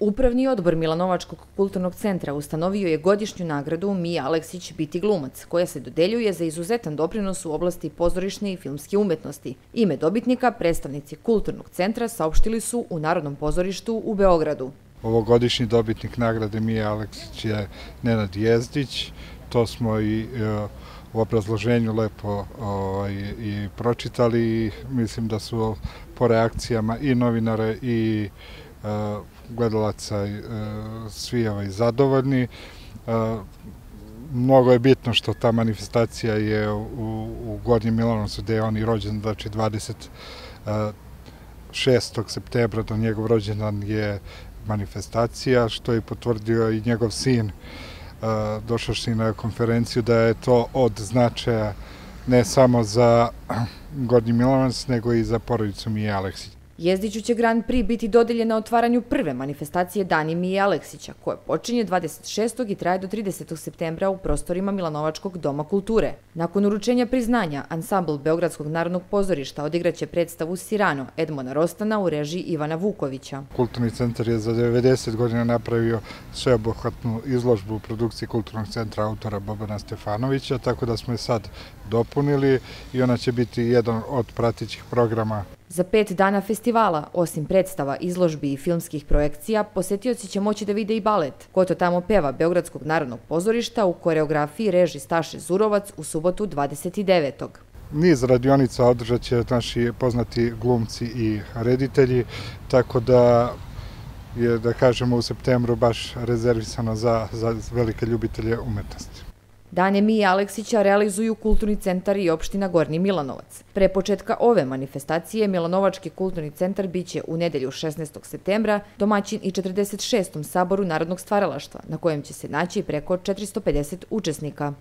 Upravni odbor Milanovačkog kulturnog centra ustanovio je godišnju nagradu Mija Aleksić biti glumac, koja se dodeljuje za izuzetan doprinos u oblasti pozorišne i filmske umetnosti. Ime dobitnika predstavnici kulturnog centra saopštili su u Narodnom pozorištu u Beogradu. Ovogodišnji dobitnik nagrade Mija Aleksić je Nenad Jezdić. To smo i e, u obrazloženju lepo ovaj, i pročitali mislim da su po reakcijama i novinare i e, gledalaca e, svi ovaj, zadovoljni. E, mnogo je bitno što ta manifestacija je u, u Gornjem Milanovcu gde je on i rođen, znači 26. E, septembra do njegov rođendan je manifestacija, što je potvrdio i njegov sin e, došašli na konferenciju da je to od značaja ne samo za Gornji Milanovac, nego i za porodicu Mije Aleksić. Jezdiću će Grand Prix biti dodeljen na otvaranju prve manifestacije Dani Mije Aleksića, koje počinje 26. i traje do 30. septembra u prostorima Milanovačkog doma kulture. Nakon uručenja priznanja, ansambl Beogradskog narodnog pozorišta odigraće predstavu Sirano Edmona Rostana u režiji Ivana Vukovića. Kulturni centar je za 90 godina napravio sveobuhvatnu izložbu u produkciji Kulturnog centra autora Bobana Stefanovića, tako da smo je sad dopunili i ona će biti jedan od pratićih programa Za pet dana festivala, osim predstava, izložbi i filmskih projekcija, posetioci će moći da vide i balet. Ko to tamo peva Beogradskog narodnog pozorišta u koreografiji reži Staše Zurovac u subotu 29. Niz radionica održat će naši poznati glumci i reditelji, tako da je, da kažemo, u septembru baš rezervisano za, za velike ljubitelje umetnosti. Dane Mije Aleksića realizuju Kulturni centar i opština Gornji Milanovac. Pre početka ove manifestacije Milanovački kulturni centar biće u nedelju 16. septembra domaćin i 46. saboru Narodnog stvaralaštva, na kojem će se naći preko 450 učesnika.